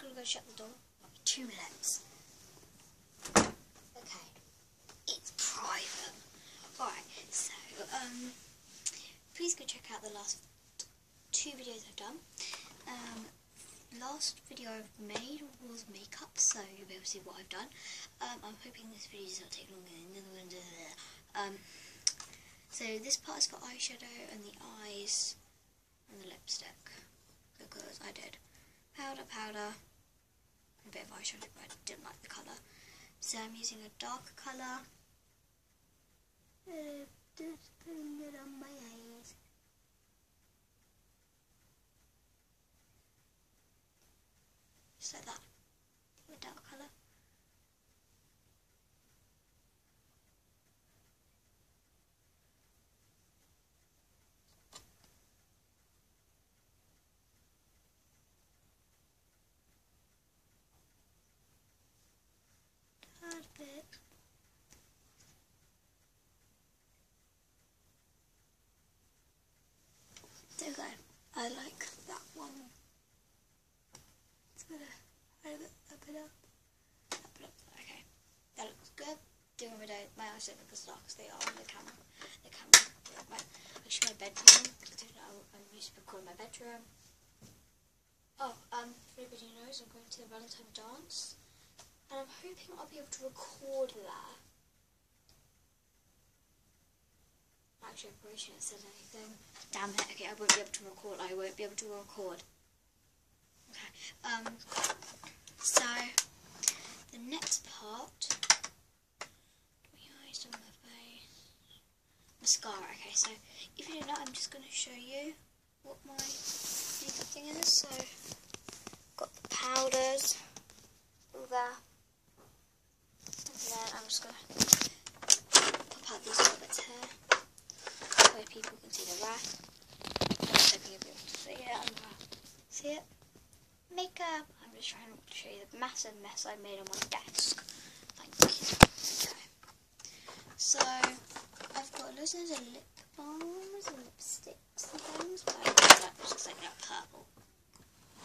gonna go shut the door. Two minutes. Okay. It's private. Alright, so um please go check out the last two videos I've done. Um last video I've made was makeup, so you'll be able to see what I've done. Um, I'm hoping this video does not take longer than the other one. Um, so this part is for eyeshadow and the eyes and the lipstick because I did powder, powder, a bit of eyeshadow, but I didn't like the colour. So I'm using a darker colour. Uh, just putting it on my eyes. Just like that. A dark colour. Tad bit. There we go. I like that one. It's gonna up it up it up. Up it up. Okay. That looks good. Doing eyes don't as dark as they are on the camera. The camera. My, actually my bedroom. I'm used to record my bedroom. Oh, um, everybody knows, I'm going to the Valentine dance. And I'm hoping I'll be able to record that. Actually, I probably shouldn't have said anything. Damn it. Okay, I won't be able to record. I won't be able to record. Okay. Um. So, the next part. My eyes on my face. Mascara. Okay, so if you don't know, I'm just going to show you what my makeup thing is. So, got the powders. All there. And then I'm just going to pop out these little bits here. Where people can see the rest. You'll be able to see it. I'm gonna see it. Makeup. I'm just trying to show you the massive mess I made on my desk. Thank you. Okay. So Got loads of lip balms and lipsticks and things, but I don't know that because like that purple.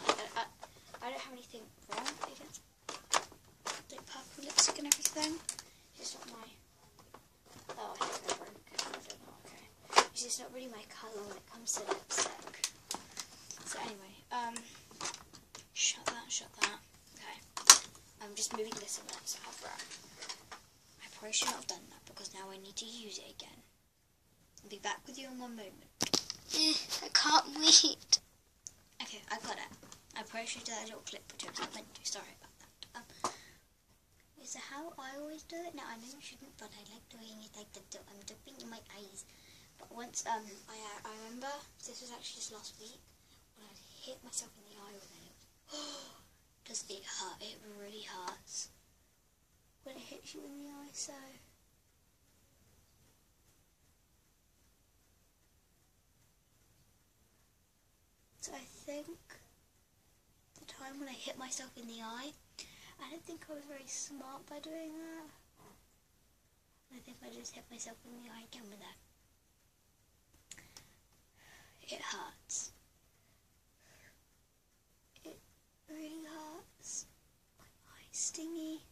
I, I, I don't have anything wrong against like purple lipstick and everything. It's just not my. Oh, I think I broke it. I don't know. Okay. It's just not really my colour when it comes to lipstick. So anyway, um, shut that, shut that. Okay. I'm just moving this a minute so I have. I probably should not have done that because now I need to use it again. I'll be back with you in one moment. Eh, I can't wait. Okay, I got it. I probably should do that little clip, which I was not meant to. Sorry about that. Um, is that how I always do it? No, I know you shouldn't, but I like doing it like that. I'm dipping in my eyes. But once, um, I, I remember, this was actually just last week, when I hit myself in the eye with it. Oh, does it hurt? It really hurts. When it hits you in the eye, so... So I think the time when I hit myself in the eye, I don't think I was very smart by doing that. I think I just hit myself in the eye again with that. It hurts. It really hurts. My eye's stingy.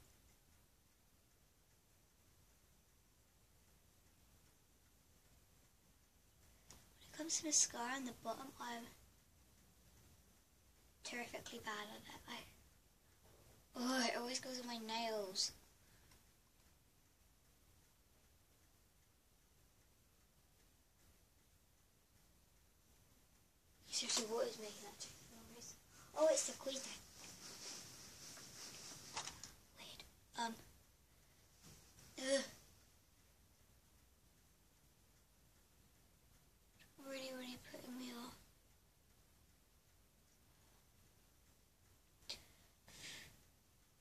When it comes to mascara on the bottom, I'm terrifically bad at it. I Oh, it always goes on my nails. Seriously, what is making that noise? Oh, it's the queen thing. Wait, um, ugh. Really, really putting me off.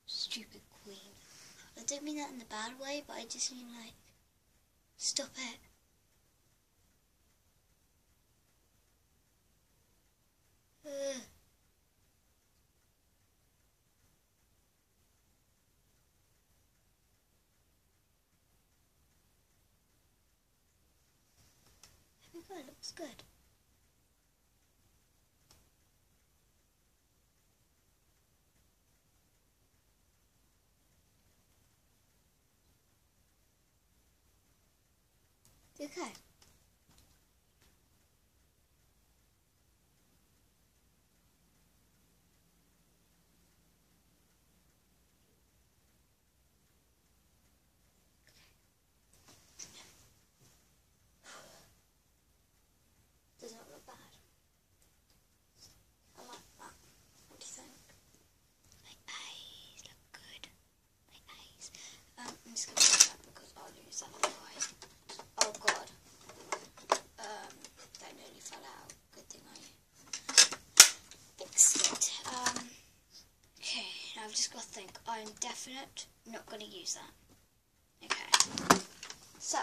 Stupid queen. I that in the bad way, but I just mean like, stop it. Ugh. I think that looks good. Okay. Does not look bad. I like that. What do you think? My eyes look good. My eyes. Um, I'm just gonna put that because I'll lose that otherwise. Oh god. Um, that nearly fell out. Good thing I fixed it. Um, okay, now I've just got to think. I'm definite not gonna use that. Okay. So,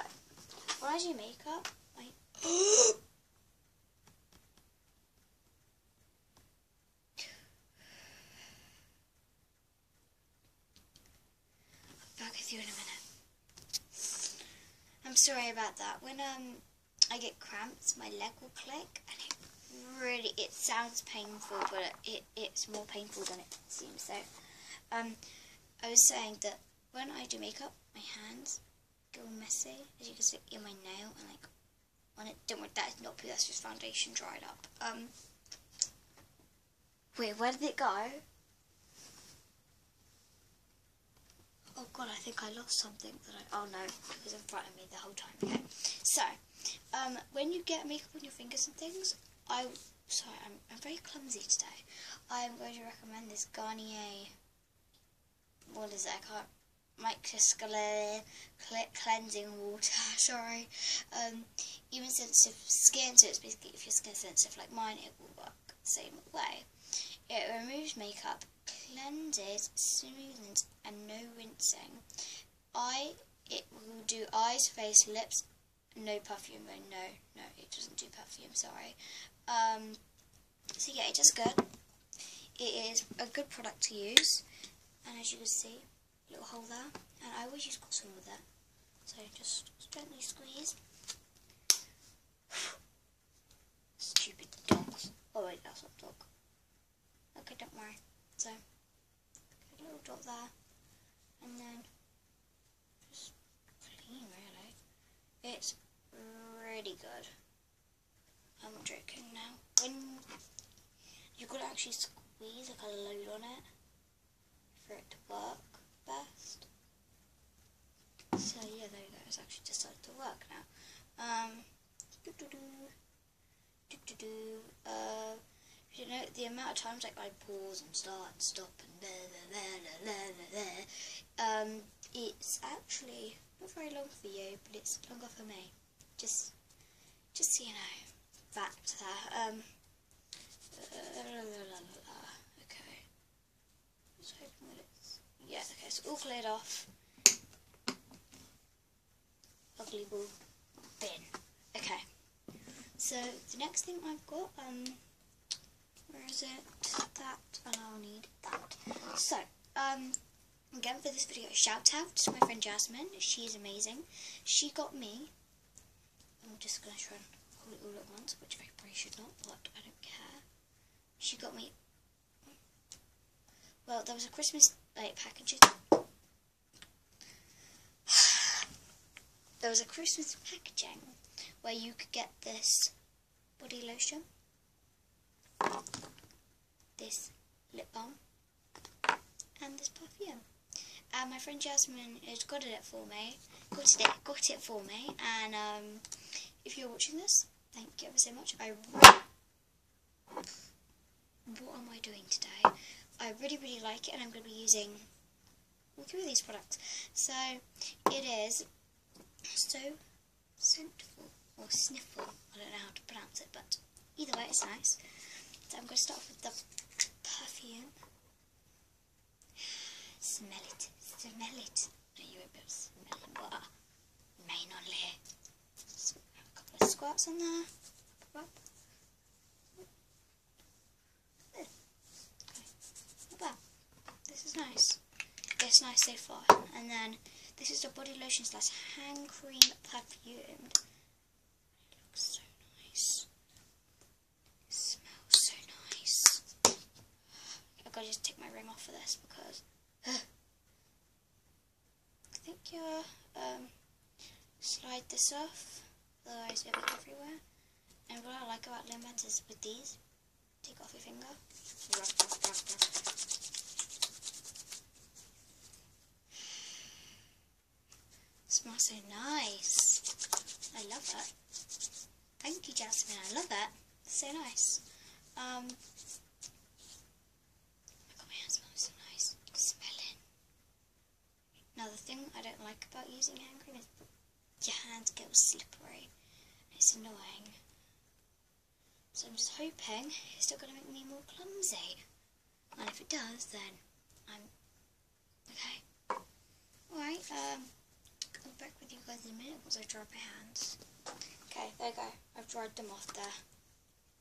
when I do makeup, I you in a minute. I'm sorry about that. When um I get cramps, my leg will click, and it really it sounds painful, but it it's more painful than it seems. So, um, I was saying that when I do makeup, my hands go messy, as you can see in my nail, and like on it. Don't worry, that is not that's just foundation dried up. Um, wait, where did it go? Oh god, I think I lost something that I. Oh no, it was in front of me the whole time. Okay, so um, when you get makeup on your fingers and things, I sorry, I'm I'm very clumsy today. I am going to recommend this Garnier. What is it? I can't. Microscopic cleansing water. sorry. Um, even sensitive skin, so it's basically if your skin's sensitive like mine, it will work the same way. It removes makeup, cleanses, smoothens, and no rinsing. Eye, it will do eyes, face, lips, no perfume. Oh, no, no, it doesn't do perfume. Sorry. Um, so yeah, it does good. It is a good product to use, and as you can see, little hole there, and I always use cotton with it. So just gently squeeze. Stupid dogs. Oh wait, that's not dog. Okay, don't worry. So, a little dot there, and then just clean really. It's really good. I'm joking now. When got to actually squeeze like a load on it to work best. So yeah, there you go. It's actually decided to work now. Um. Doo -doo -doo. Uh, you know the amount of times like I pause and start and stop and blah blah blah blah blah blah. Um, it's actually not very long for you, but it's longer for me. Just, just so you know, fact there. Um, uh, okay. Just it's yeah. Okay, so all cleared off. Ugly ball bin. Okay. So the next thing I've got um where is it? That, and I'll need that. So, um, again for this video, shout out to my friend Jasmine. She's amazing. She got me, I'm just going to try and hold it all at once, which I probably should not, but I don't care. She got me, well, there was a Christmas like package. there was a Christmas packaging where you could get this body lotion this lip balm and this perfume. And my friend Jasmine has got it for me, got it, got it for me. And um, if you're watching this, thank you ever so much. I what am I doing today? I really really like it, and I'm going to be using all three of these products. So it is so scentful or sniffle. I don't know how to pronounce it, but either way, it's nice. So I'm going to start off with the perfume. Smell it, smell it. No, you won't be able to smell it, but a couple of squirts on there. Not bad. This is nice. It's nice so far. And then this is the body lotion slash hand cream perfumed. It looks so nice. smells so nice. I've got to just take my ring off for this because I think you um, slide this off otherwise it'll be everywhere. And what I like about Limband is with these, take off your finger, Smells so nice. I love that. Thank you, Jasmine. I love that. so nice. Um, oh god, my hand smells so nice. Smell it. Now, the thing I don't like about using hand cream is your hands get slippery. It's annoying. So I'm just hoping it's still going to make me more clumsy. And if it does, then I'm okay. Alright, um, I'll be back with you guys in a minute once I dry my hands. Okay, there you go. I've dried them off. They're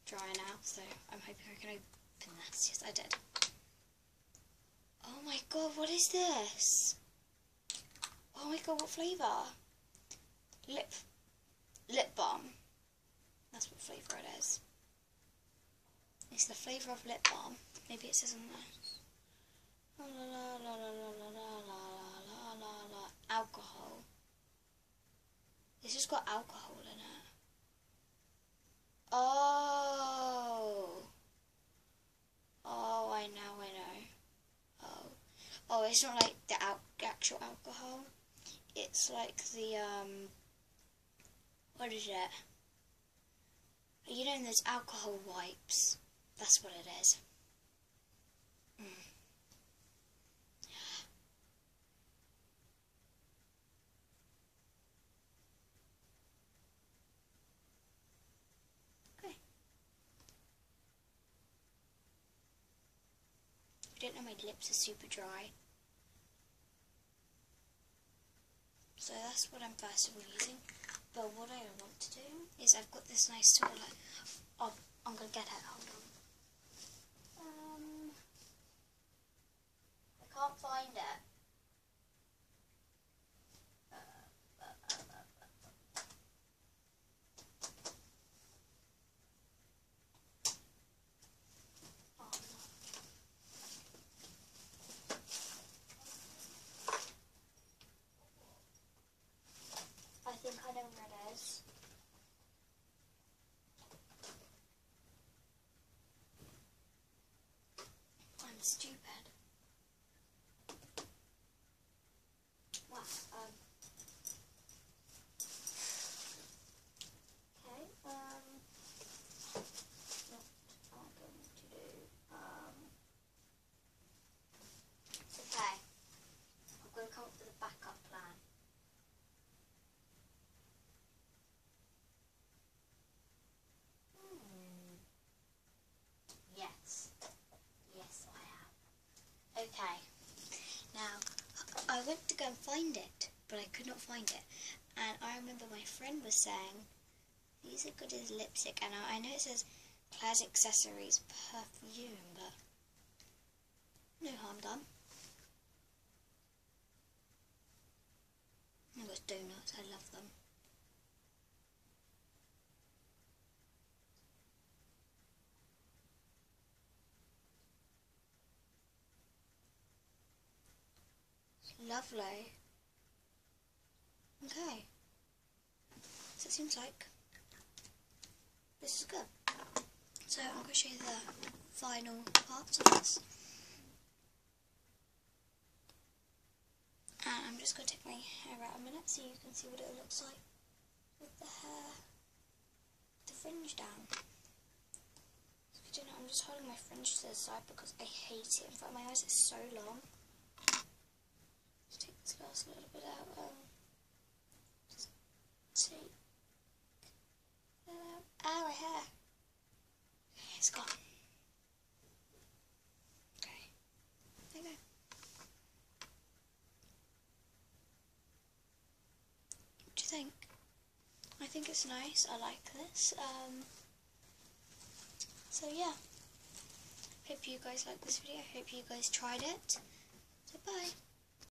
dry now, so I'm hoping I can open this. Yes, I did. Oh my god, what is this? Oh my god, what flavour? Lip, lip balm. That's what flavour it is. It's the flavour of lip balm. Maybe it says on there. La la la la la la la la la la la alcohol. This has got alcohol in it. Oh. Oh, I know, I know. Oh. Oh, it's not like the al actual alcohol. It's like the, um, what is it? You know those alcohol wipes? That's what it is. Mm. Okay. I don't know my lips are super dry. So that's what I'm first of all using. But what I want to do is I've got this nice sort of like, oh, I'm going to get it, hold on. Um, I can't find it. I think I know where it is. I'm stupid. Wow. Um. Okay. Um. What am I going to do? Um. Okay. I'm going to come up with a backup plan. Hmm. Yes. Yes, I am. Okay. Now, I went to go and find it, but I could not find it. And I remember my friend was saying, these are good as lipstick. And I, know it says Claire's Accessories Perfume, but no harm done. Those donuts, I love them. Lovely. Okay. So it seems like this is good. So I'm going to show you the final parts of this. And I'm just going to take my hair out a minute so you can see what it looks like with the hair, the fringe down. So you know, I'm just holding my fringe to the side because I hate it. In fact, my eyes are so long. Just take little bit out. Um, just take that out. Ah, my hair. It's gone. Okay, there. What do you think? I think it's nice. I like this. Um, so yeah. Hope you guys like this video. Hope you guys tried it. So bye.